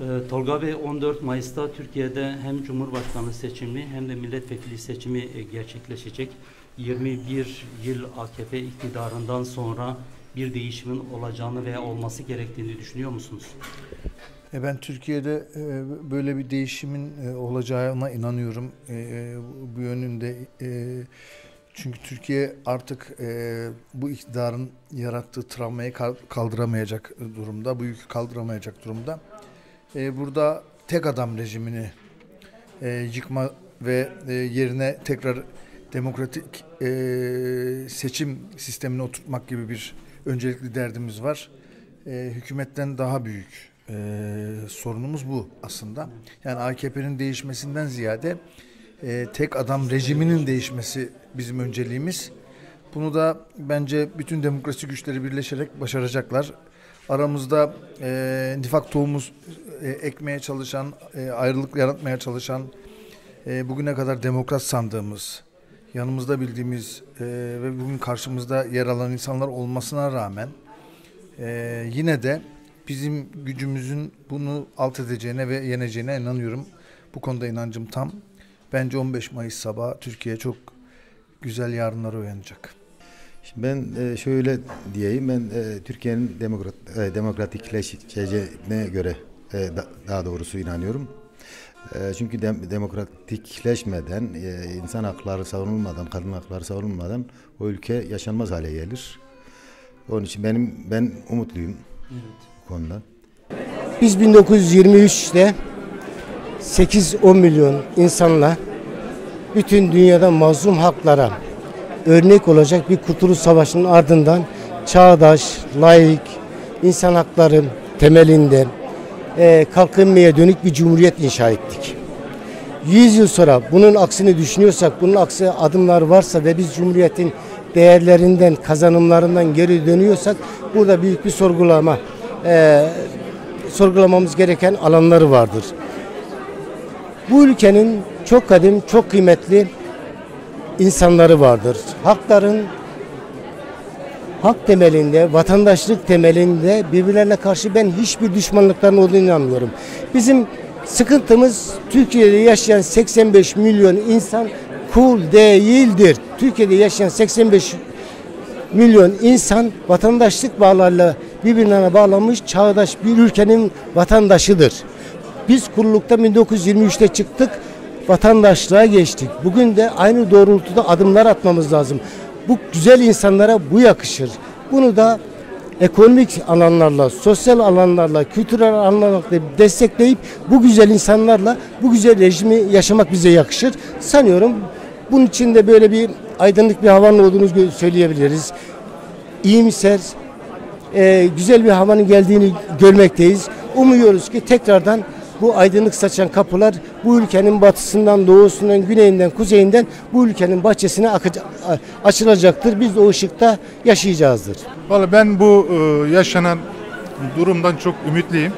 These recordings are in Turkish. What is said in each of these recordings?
Ee, Tolga Bey 14 Mayıs'ta Türkiye'de hem Cumhurbaşkanı seçimi hem de milletvekili seçimi e, gerçekleşecek. 21 yıl AKP iktidarından sonra bir değişimin olacağını veya olması gerektiğini düşünüyor musunuz? E, Ben Türkiye'de e, böyle bir değişimin olacağına inanıyorum. Bu yönünde çünkü Türkiye artık e, bu iktidarın yarattığı travmayı kal- kaldıramayacak durumda, bu yükü kaldıramayacak durumda. E, Burada tek adam rejimini e, yıkma ve e, yerine tekrar demokratik e, seçim sistemine oturtmak gibi bir öncelikli derdimiz var. E, hükümetten daha büyük e, sorunumuz bu aslında. Yani AKP'nin değişmesinden ziyade e, tek adam rejiminin değişmesi bizim önceliğimiz. Bunu da bence bütün demokrasi güçleri birleşerek başaracaklar. Aramızda e, nifak tohumu e, ekmeye çalışan, e, ayrılık yaratmaya çalışan, e, bugüne kadar demokrat sandığımız, yanımızda bildiğimiz ve bugün karşımızda yer alan insanlar olmasına rağmen yine de bizim gücümüzün bunu alt edeceğine ve yeneceğine inanıyorum. Bu konuda inancım tam. Bence 15 Mayıs sabahı Türkiye çok güzel yarınlara uyanacak. Şimdi ben şöyle diyeyim, ben Türkiye'nin demokrat, demokratikleşeceğine göre e, da- daha doğrusu inanıyorum. E, çünkü dem- demokratikleşmeden, e, insan hakları savunulmadan, kadın hakları savunulmadan o ülke yaşanmaz hale gelir. Onun için benim ben umutluyum bu konuda. Biz 1923'te 8-10 milyon insanla bütün dünyada mazlum haklara örnek olacak bir kurtuluş savaşının ardından çağdaş, layık, insan hakları temelinde eee kalkınmaya dönük bir cumhuriyet inşa ettik. 100 yıl sonra bunun aksini düşünüyorsak, bunun aksi adımlar varsa ve biz Cumhuriyet'in değerlerinden, kazanımlarından geri dönüyorsak burada büyük bir sorgulama, eee, sorgulamamız gereken alanları vardır. Bu ülkenin çok kadim, çok kıymetli insanları vardır. Hakların hak temelinde, vatandaşlık temelinde birbirlerine karşı ben hiçbir düşmanlıkların olduğunu inanmıyorum. Bizim sıkıntımız Türkiye'de yaşayan 85 milyon insan kul değildir. Türkiye'de yaşayan 85 milyon insan vatandaşlık bağlarıyla birbirine bağlanmış çağdaş bir ülkenin vatandaşıdır. Biz kurulukta 1923'te çıktık, vatandaşlığa geçtik. Bugün de aynı doğrultuda adımlar atmamız lazım. Bu güzel insanlara bu yakışır. Bunu da ekonomik alanlarla, sosyal alanlarla, kültürel alanlarla destekleyip bu güzel insanlarla bu güzel rejimi yaşamak bize yakışır. Sanıyorum bunun için de böyle bir aydınlık bir havanın olduğunu söyleyebiliriz. İyimser, e, güzel bir havanın geldiğini görmekteyiz. Umuyoruz ki tekrardan bu aydınlık saçan kapılar bu ülkenin batısından, doğusundan, güneyinden, kuzeyinden bu ülkenin bahçesine açılacaktır. Biz de o ışıkta yaşayacağızdır. Valla ben bu e, yaşanan durumdan çok ümitliyim.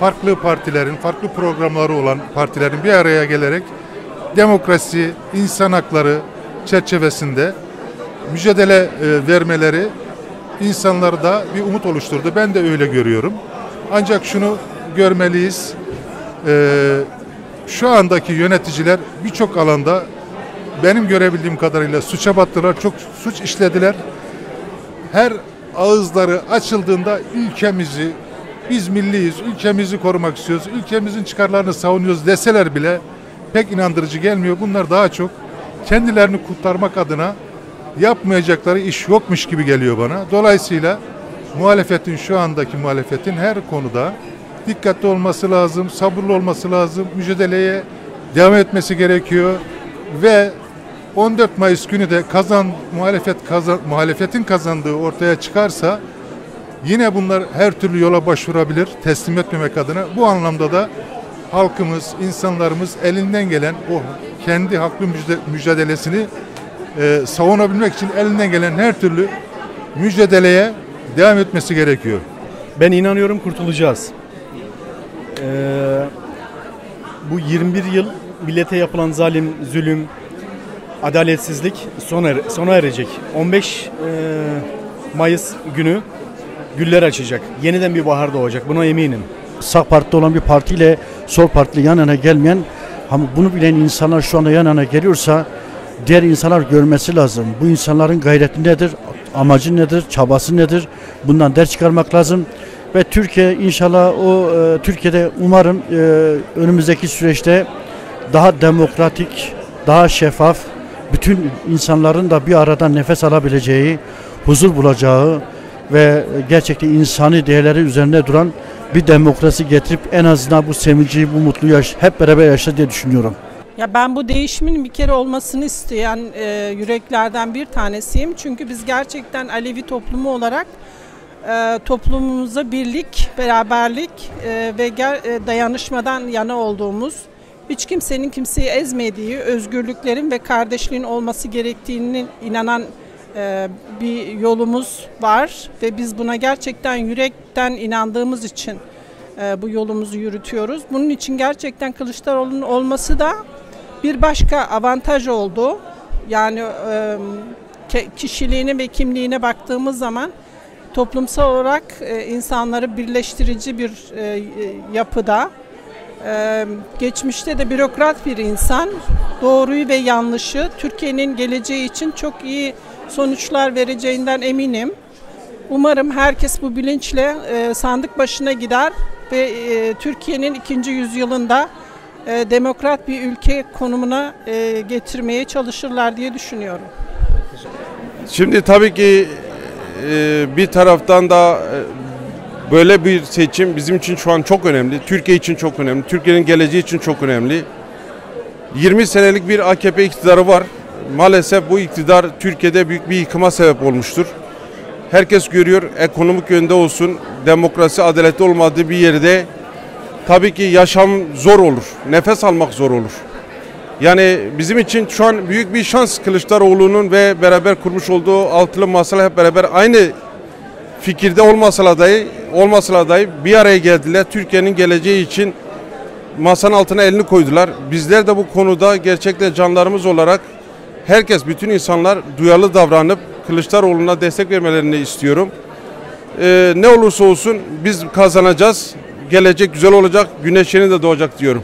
Farklı partilerin, farklı programları olan partilerin bir araya gelerek demokrasi, insan hakları çerçevesinde mücadele e, vermeleri insanlarda bir umut oluşturdu. Ben de öyle görüyorum. Ancak şunu görmeliyiz. E, şu andaki yöneticiler birçok alanda benim görebildiğim kadarıyla suça battılar, çok suç işlediler her ağızları açıldığında ülkemizi biz milliyiz, ülkemizi korumak istiyoruz, ülkemizin çıkarlarını savunuyoruz deseler bile pek inandırıcı gelmiyor. Bunlar daha çok kendilerini kurtarmak adına yapmayacakları iş yokmuş gibi geliyor bana. Dolayısıyla muhalefetin şu andaki muhalefetin her konuda dikkatli olması lazım, sabırlı olması lazım, mücadeleye devam etmesi gerekiyor ve 14 Mayıs günü de kazan muhalefet kazan, muhalefetin kazandığı ortaya çıkarsa yine bunlar her türlü yola başvurabilir teslim etmemek adına. Bu anlamda da halkımız, insanlarımız elinden gelen o kendi haklı mücadelesini e, savunabilmek için elinden gelen her türlü mücadeleye devam etmesi gerekiyor. Ben inanıyorum kurtulacağız. Ee, bu 21 yıl millete yapılan zalim, zulüm, adaletsizlik sona, er- sona erecek. 15 e, Mayıs günü güller açacak. Yeniden bir bahar doğacak. Buna eminim. sağ partide olan bir partiyle sol partili yan yana gelmeyen ama bunu bilen insanlar şu anda yan yana geliyorsa diğer insanlar görmesi lazım. Bu insanların gayreti nedir, amacı nedir, çabası nedir? Bundan ders çıkarmak lazım. Ve Türkiye inşallah o e, Türkiye'de umarım e, önümüzdeki süreçte daha demokratik, daha şeffaf, bütün insanların da bir arada nefes alabileceği, huzur bulacağı ve gerçekten insani değerleri üzerinde duran bir demokrasi getirip en azından bu sevinci, bu mutlu yaş hep beraber yaşa diye düşünüyorum. Ya ben bu değişimin bir kere olmasını isteyen e, yüreklerden bir tanesiyim. Çünkü biz gerçekten Alevi toplumu olarak e, toplumumuza birlik, beraberlik e, ve ger, e, dayanışmadan yana olduğumuz, hiç kimsenin kimseyi ezmediği, özgürlüklerin ve kardeşliğin olması gerektiğini inanan e, bir yolumuz var ve biz buna gerçekten yürekten inandığımız için e, bu yolumuzu yürütüyoruz. Bunun için gerçekten Kılıçdaroğlu'nun olması da bir başka avantaj oldu. Yani e, kişiliğine ve kimliğine baktığımız zaman toplumsal olarak e, insanları birleştirici bir e, yapıda. E, geçmişte de bürokrat bir insan doğruyu ve yanlışı Türkiye'nin geleceği için çok iyi sonuçlar vereceğinden eminim. Umarım herkes bu bilinçle sandık başına gider ve Türkiye'nin ikinci yüzyılında demokrat bir ülke konumuna getirmeye çalışırlar diye düşünüyorum. Şimdi tabii ki e, bir taraftan da e, böyle bir seçim bizim için şu an çok önemli. Türkiye için çok önemli. Türkiye'nin geleceği için çok önemli. 20 senelik bir AKP iktidarı var. Maalesef bu iktidar Türkiye'de büyük bir yıkıma sebep olmuştur. Herkes görüyor ekonomik yönde olsun, demokrasi, adaletli olmadığı bir yerde tabii ki yaşam zor olur. Nefes almak zor olur. Yani bizim için şu an büyük bir şans Kılıçdaroğlu'nun ve beraber kurmuş olduğu altılı masayla hep beraber aynı fikirde olmasalar dahi, olmasalar dahi bir araya geldiler. Türkiye'nin geleceği için masanın altına elini koydular. Bizler de bu konuda gerçekten canlarımız olarak herkes, bütün insanlar duyarlı davranıp Kılıçdaroğlu'na destek vermelerini istiyorum. Ee, ne olursa olsun biz kazanacağız. Gelecek güzel olacak, güneş yeni de doğacak diyorum.